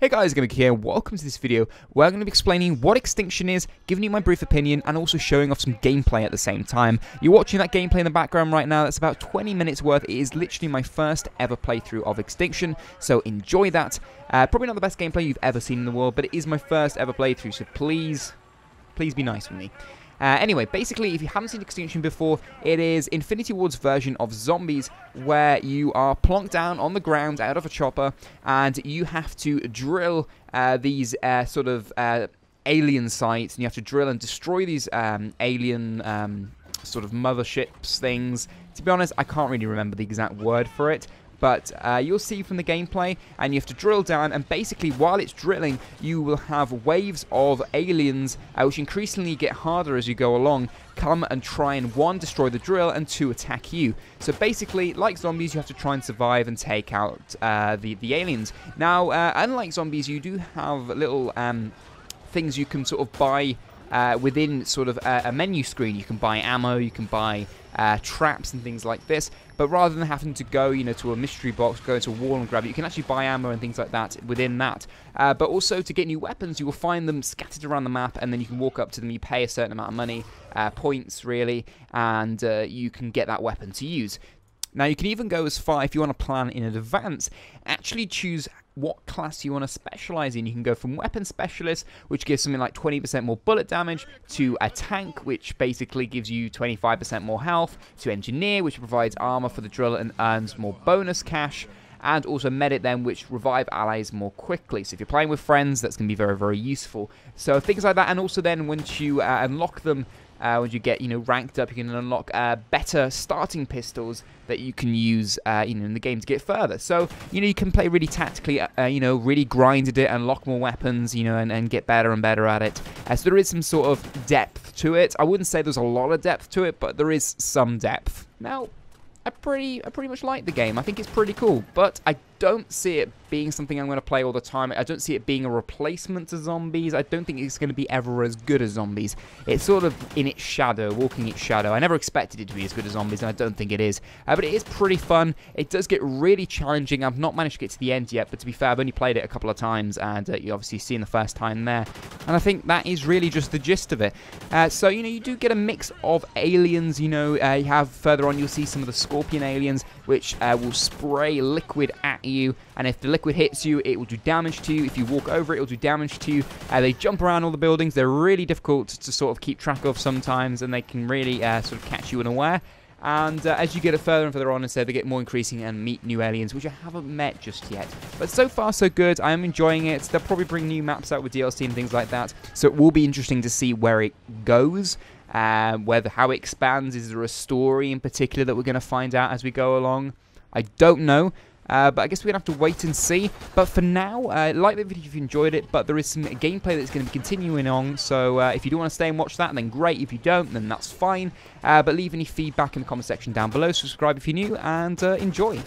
Hey guys, Gimmick here, welcome to this video where I'm going to be explaining what Extinction is, giving you my brief opinion, and also showing off some gameplay at the same time. You're watching that gameplay in the background right now, that's about 20 minutes worth. It is literally my first ever playthrough of Extinction, so enjoy that. Uh, probably not the best gameplay you've ever seen in the world, but it is my first ever playthrough, so please, please be nice with me. Uh, anyway, basically, if you haven't seen Extinction before, it is Infinity Ward's version of zombies where you are plonked down on the ground out of a chopper and you have to drill uh, these uh, sort of uh, alien sites and you have to drill and destroy these um, alien um, sort of motherships things. To be honest, I can't really remember the exact word for it, but uh, you'll see from the gameplay and you have to drill down and basically while it's drilling you will have waves of aliens uh, which increasingly get harder as you go along come and try and one destroy the drill and two attack you so basically like zombies you have to try and survive and take out uh, the, the aliens now uh, unlike zombies you do have little um, things you can sort of buy uh, within sort of a, a, menu screen. You can buy ammo, you can buy uh, traps and things like this. But rather than having to go, you know, to a mystery box, go into a wall and grab it, you can actually buy ammo and things like that within that. Uh, but also to get new weapons, you will find them scattered around the map, and then you can walk up to them. You pay a certain amount of money, uh, points really, and uh, you can get that weapon to use. Now, you can even go as far, if you want to plan in advance, actually choose what class you want to specialize in. You can go from weapon specialist, which gives something like 20% more bullet damage, to a tank, which basically gives you 25% more health, to engineer, which provides armor for the drill and earns more bonus cash, and also medic then which revive allies more quickly so if you're playing with friends that's going to be very very useful so things like that and also then once you uh, unlock them uh, when you get you know ranked up, you can unlock uh, better starting pistols that you can use uh, you know in the game to get further. So you know you can play really tactically, uh, you know really grinded it, and unlock more weapons, you know, and, and get better and better at it. Uh, so there is some sort of depth to it. I wouldn't say there's a lot of depth to it, but there is some depth. Now, I pretty I pretty much like the game. I think it's pretty cool, but I don't see it being something I'm going to play all the time. I don't see it being a replacement to zombies. I don't think it's going to be ever as good as zombies. It's sort of in its shadow, walking its shadow. I never expected it to be as good as zombies, and I don't think it is. Uh, but it is pretty fun. It does get really challenging. I've not managed to get to the end yet, but to be fair, I've only played it a couple of times, and uh, you obviously seen the first time there. And I think that is really just the gist of it. Uh, so, you know, you do get a mix of aliens, you know, uh, you have further on, you'll see some of the scorpion aliens, which uh, will spray liquid at you, and if the liquid hits you, it will do damage to you. If you walk over it, it will do damage to you. Uh, they jump around all the buildings. They're really difficult to sort of keep track of sometimes, and they can really uh, sort of catch you unaware. And uh, as you get it further and further on, instead they get more increasing and meet new aliens, which I haven't met just yet. But so far, so good. I am enjoying it. They'll probably bring new maps out with DLC and things like that. So it will be interesting to see where it goes. Um, whether how it expands, is there a story in particular that we're going to find out as we go along? I don't know, uh, but I guess we're going to have to wait and see. But for now, uh, like the video if you enjoyed it, but there is some gameplay that's going to be continuing on, so uh, if you do want to stay and watch that, then great. If you don't, then that's fine. Uh, but leave any feedback in the comment section down below, subscribe if you're new, and uh, enjoy.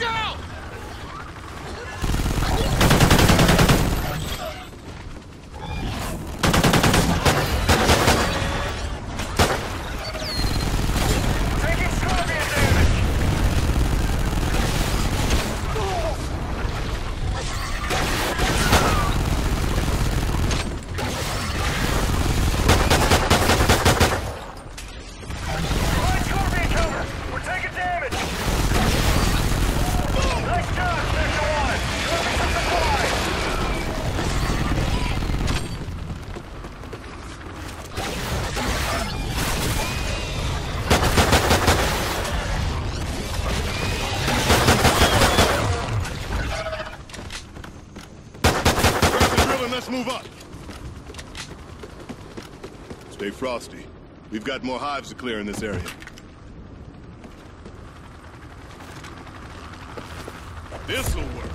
go! Stay frosty. We've got more hives to clear in this area. This'll work.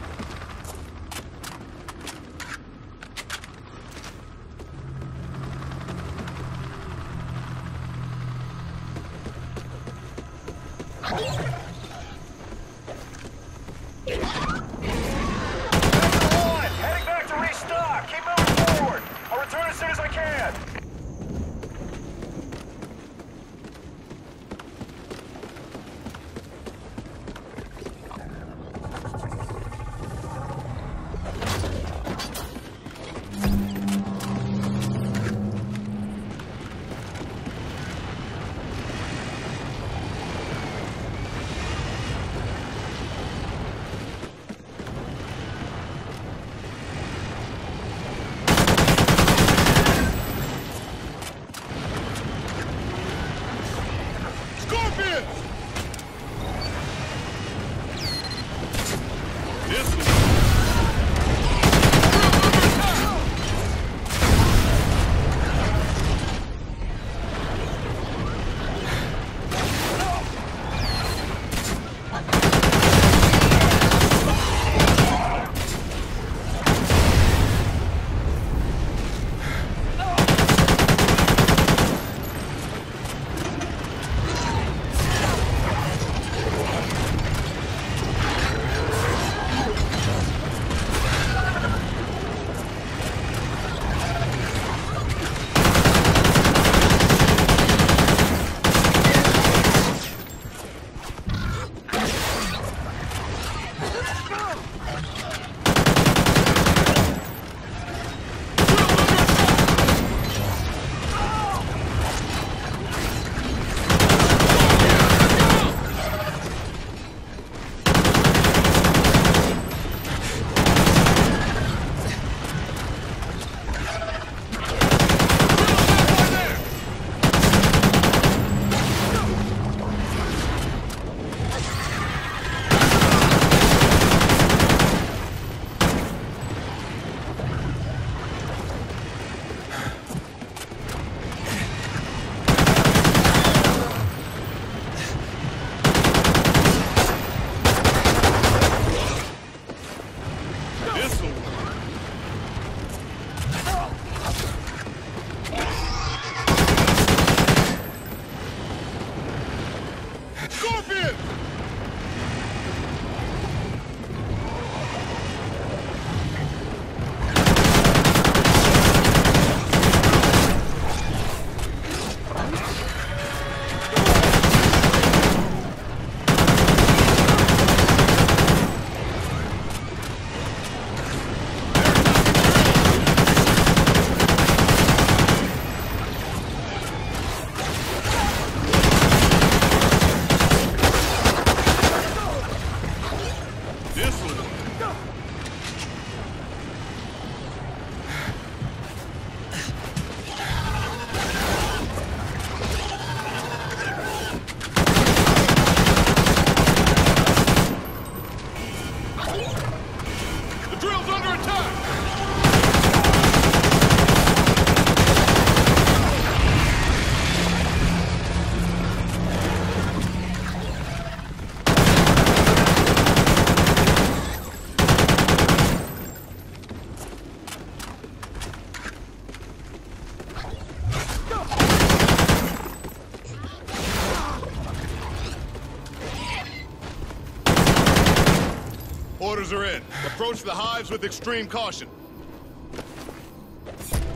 The hives with extreme caution.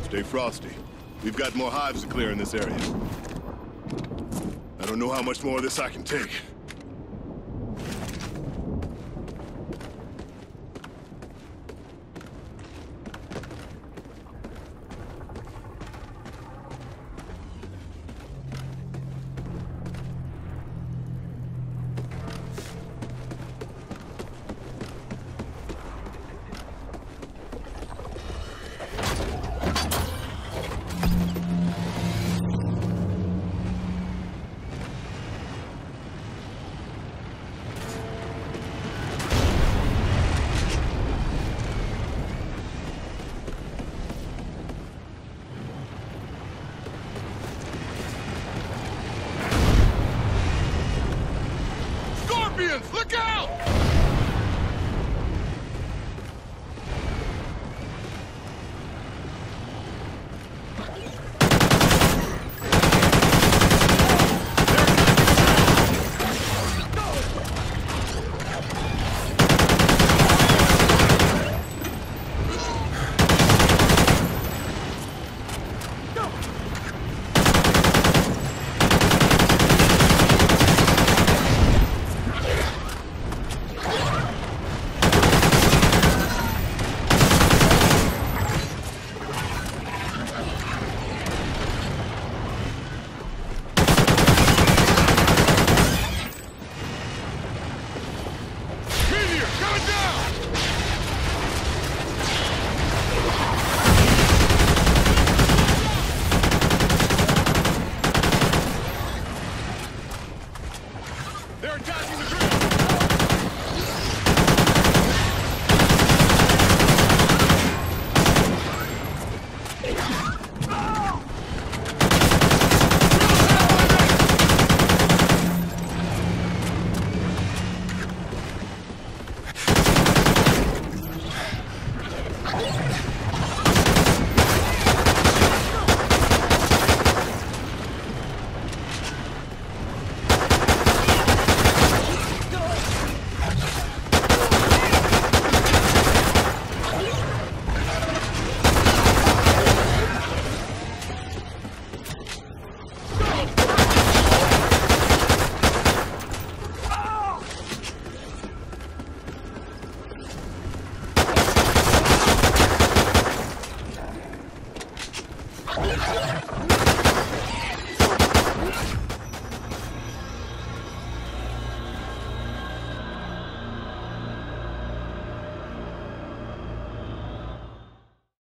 Stay frosty. We've got more hives to clear in this area. I don't know how much more of this I can take.